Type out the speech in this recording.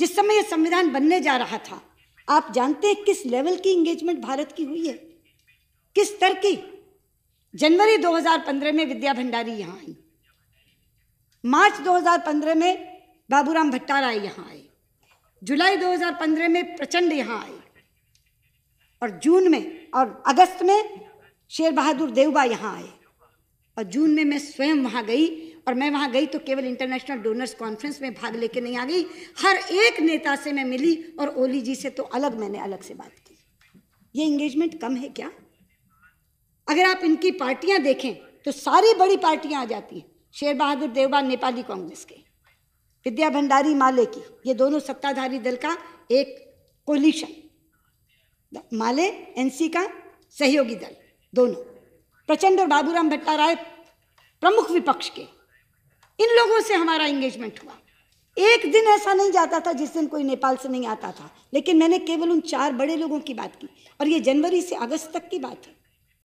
जिस समय यह संविधान बनने जा रहा था, आप जानते हैं किस लेवल की इंगेजमेंट भारत की हुई है? किस स्तर की? जनवरी 2015 में विद्या भंडारी यहाँ आई। मार्च 2015 में बाबूराम भट्टाराय यहाँ आए। जुलाई 2015 में प्रचंड यहाँ आए। और जून में और अगस्त में शेर बहादुर देवबा यहाँ आए। और जून में मैं स्वयं वहाँ गई और मैं वहाँ गई तो केवल इंटरनेशनल डोनर्स कॉन्फ्रेंस में भाग लेके नहीं आ गई। हर एक नेता से मैं मिली और ओली जी से तो अलग मैंने अलग से बात की। ये इंगेजमेंट कम है क्या? अगर आप इनकी पार्टियाँ देखें तो सारी बड़ी पार्टियाँ आ जाती हैं। शेर बहादुर देवबा नेपाली कांग्रेस के, विद्या भंडारी माले की। ये दोनों सत्ताधारी दल का एक कोलिशन माले एनसी का सहयोगी दल, दोनों। प्रचंड और बाबूराम भट्टाराय प्रमुख विपक्ष के। इन लोगों से हमारा एंगेजमेंट हुआ। एक दिन ऐसा नहीं जाता था जिस दिन कोई नेपाल से नहीं आता था। लेकिन मैंने केवल उन चार बड़े लोगों की बात की। और ये जनवरी से अगस्त तक की बात है।